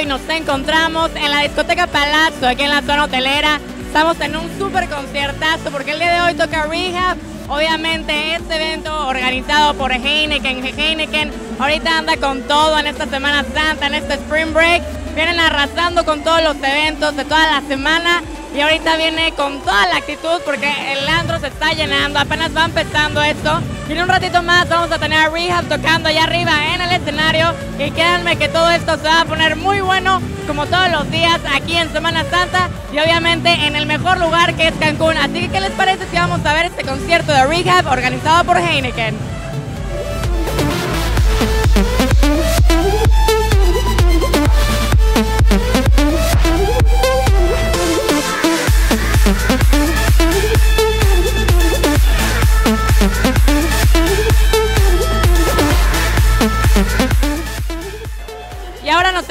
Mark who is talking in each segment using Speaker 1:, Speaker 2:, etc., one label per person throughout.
Speaker 1: hoy nos encontramos en la discoteca Palazzo, aquí en la zona hotelera. Estamos en un súper conciertazo porque el día de hoy toca Rehab. Obviamente este evento organizado por Heineken, Heineken ahorita anda con todo en esta Semana Santa, en este Spring Break. Vienen arrasando con todos los eventos de toda la semana y ahorita viene con toda la actitud porque el andro se está llenando, apenas va empezando esto. Y en un ratito más vamos a tener a Rehab tocando allá arriba en el escenario y créanme que todo esto se va a poner muy bueno como todos los días aquí en Semana Santa y obviamente en el mejor lugar que es Cancún. Así que ¿qué les parece si vamos a ver este concierto de Rehab organizado por Heineken?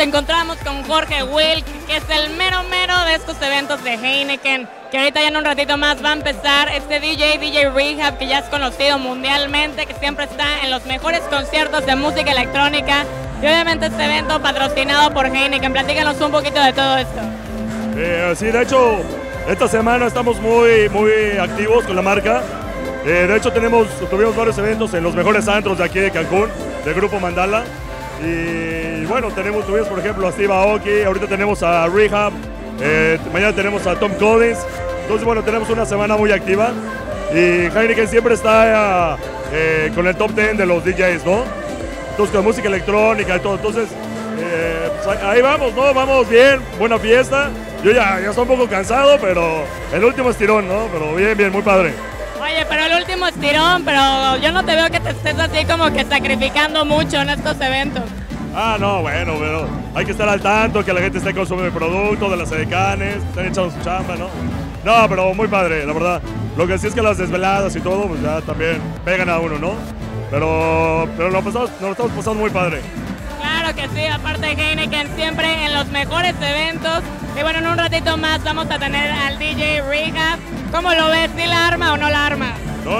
Speaker 1: Encontramos con Jorge Wilk, que es el mero mero de estos eventos de Heineken, que ahorita ya en un ratito más va a empezar este DJ, DJ Rehab, que ya es conocido mundialmente, que siempre está en los mejores conciertos de música electrónica. Y obviamente este evento patrocinado por Heineken. Platícanos un poquito de todo esto.
Speaker 2: Eh, sí, de hecho, esta semana estamos muy, muy activos con la marca. Eh, de hecho, tenemos, tuvimos varios eventos en los mejores antros de aquí de Cancún, del grupo Mandala. Y bueno, tenemos, tuvimos por ejemplo a Steve Aoki, ahorita tenemos a Rehab, eh, mañana tenemos a Tom Collins. Entonces, bueno, tenemos una semana muy activa. Y Heineken siempre está eh, con el top 10 de los DJs, ¿no? Entonces, con música electrónica y todo. Entonces, eh, ahí vamos, ¿no? Vamos bien, buena fiesta. Yo ya, ya estoy un poco cansado, pero el último estirón, ¿no? Pero bien, bien, muy padre.
Speaker 1: Oye, pero el último estirón, pero yo no te veo que te estés así como que sacrificando mucho en estos eventos.
Speaker 2: Ah, no, bueno, pero hay que estar al tanto, que la gente esté consumiendo el producto de las edecanes, estén echando su chamba, ¿no? No, pero muy padre, la verdad. Lo que sí es que las desveladas y todo, pues ya también pegan a uno, ¿no? Pero, pero lo, pasamos, nos lo estamos pasando muy padre.
Speaker 1: Claro que sí, aparte de Heineken siempre en los mejores eventos. Y bueno, en un ratito más vamos a tener al DJ Rehab. ¿Cómo lo ves? ¿Sí la arma o no la arma?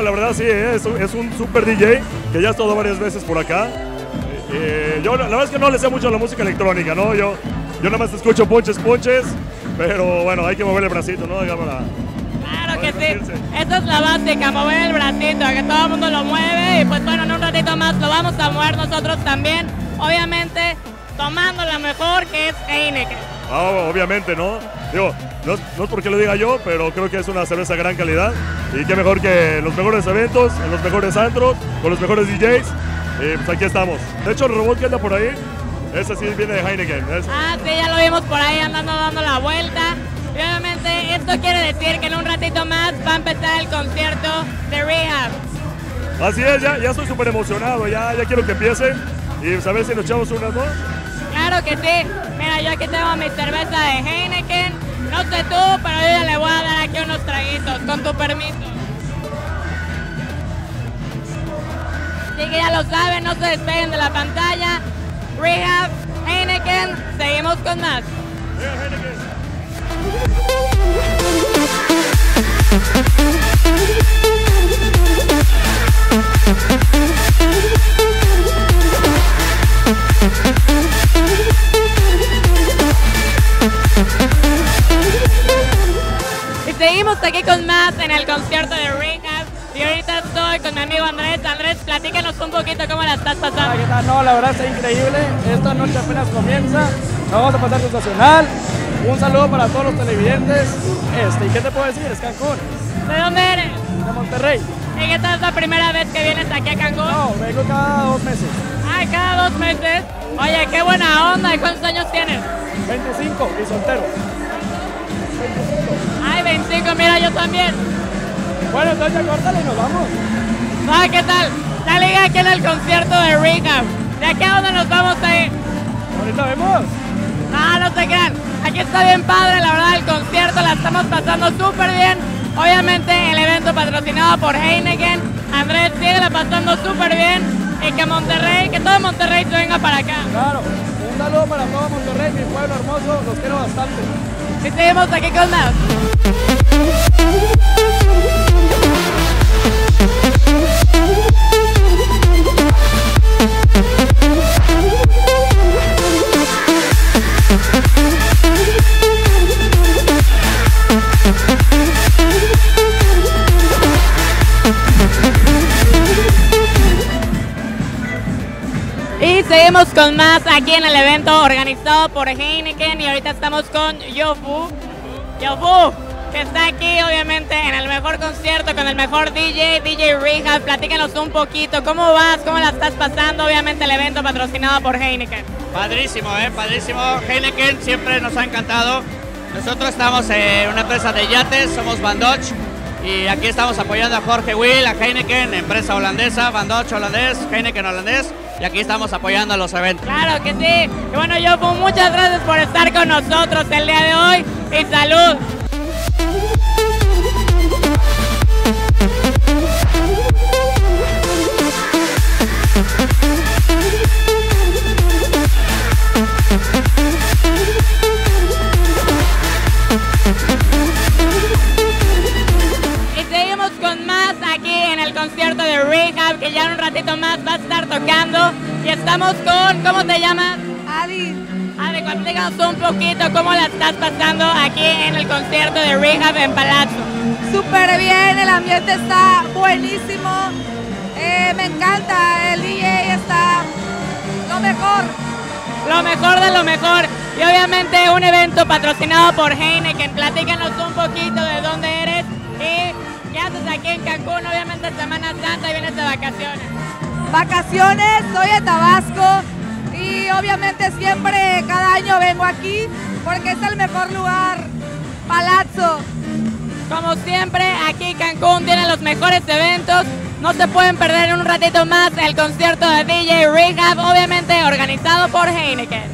Speaker 2: La verdad sí, ¿eh? es, un- es un super DJ que ya ha estado varias veces por acá. Eh, yo la verdad es que no le sé mucho a la música electrónica, ¿no? Yo, yo nada más escucho ponches, ponches, pero bueno, hay que mover el bracito, ¿no? Para-
Speaker 1: Claro que sí. Esa es la básica, mover el bracito, que todo el mundo lo mueve. Y pues bueno, en un ratito más lo vamos a mover nosotros también. Obviamente, tomando la mejor que es Heineken.
Speaker 2: Ah, obviamente, ¿no? Digo, no, es- no es porque lo diga yo, pero creo que es una cerveza de gran calidad. Y qué mejor que los mejores eventos, en los mejores antros, con los mejores DJs. Y pues aquí estamos. De hecho, el robot que anda por ahí, ese sí viene de Heineken. es-
Speaker 1: Ah, sí, ya lo vimos por ahí andando dando la vuelta. Y obviamente esto quiere decir que en un ratito más va a empezar el concierto de Rehab.
Speaker 2: Así es, ya, ya estoy súper emocionado, ya, ya quiero que empiece. Y pues, a ver si nos echamos unas, ¿no?
Speaker 1: Claro que sí. Mira, yo aquí tengo mi cerveza de Heineken. No sé tú, pero yo ya le voy a dar aquí unos traguitos, con tu permiso. Así que ya lo saben, no se despeguen de la pantalla. Rehab, Heineken, seguimos con más. El concierto de Rehab. Y ahorita estoy con mi amigo Andrés. Andrés, platícanos un poquito cómo la estás
Speaker 3: Ah,
Speaker 1: pasando.
Speaker 3: ¿qué tal? No, la verdad está increíble. Esta noche apenas comienza. La vamos a pasar sensacional. Un saludo para todos los televidentes. Este, ¿Y qué te puedo decir? Es Cancún,
Speaker 1: ¿De dónde eres?
Speaker 3: de Monterrey.
Speaker 1: ¿Y qué tal es la primera vez que vienes aquí a Cancún?
Speaker 3: No, vengo cada dos meses.
Speaker 1: Ay, cada dos meses. Oye, qué buena onda. ¿Y cuántos años tienes?
Speaker 3: 25 y soltero.
Speaker 1: Ay, 25, mira, yo también.
Speaker 3: Bueno, entonces córtale y nos vamos.
Speaker 1: Ah, ¿qué tal? La liga aquí en el concierto de Rehab. ¿De aquí a dónde nos vamos a ir?
Speaker 3: Ahorita vemos.
Speaker 1: Ah, no se crean. Aquí está bien padre, la verdad, el concierto. La estamos pasando súper bien. Obviamente, el evento patrocinado por Heineken. Andrés sigue la pasando súper bien. Y que Monterrey, que todo Monterrey se venga para acá.
Speaker 3: Claro. Un saludo para todo Monterrey, mi pueblo hermoso. Los quiero bastante.
Speaker 1: Seguimos aquí con más. Seguimos con más aquí en el evento organizado por Heineken y ahorita estamos con Yofu. Yofu, que está aquí obviamente en el mejor concierto con el mejor DJ, DJ Rehab. Platícanos un poquito, ¿cómo vas? ¿Cómo la estás pasando? Obviamente el evento patrocinado por Heineken.
Speaker 4: Padrísimo, ¿eh? Padrísimo. Heineken siempre nos ha encantado. Nosotros estamos en una empresa de yates, somos Van Dodge, y aquí estamos apoyando a Jorge Will, a Heineken, empresa holandesa, Van Dodge holandés, Heineken holandés, y aquí estamos apoyando a los eventos.
Speaker 1: Claro que sí. Y bueno, Yofu, muchas gracias por estar con nosotros el día de hoy y salud. Concierto de Rehab, que ya en un ratito más va a estar tocando. Y estamos con, ¿cómo te llamas?
Speaker 5: Adi,
Speaker 1: Adi, cuéntanos un poquito cómo la estás pasando aquí en el concierto de Rehab en Palazzo.
Speaker 5: súper bien, el ambiente está buenísimo. Eh, me encanta, el DJ está lo mejor.
Speaker 1: Lo mejor de lo mejor. Y obviamente un evento patrocinado por Heineken. Platícanos un poquito de dónde aquí en Cancún. Obviamente Semana Santa y vienes de vacaciones.
Speaker 5: Vacaciones, soy de Tabasco y obviamente siempre, cada año vengo aquí porque es el mejor lugar, Palazzo.
Speaker 1: Como siempre, aquí Cancún tiene los mejores eventos. No se pueden perder en un ratito más el concierto de DJ Rehab, obviamente organizado por Heineken.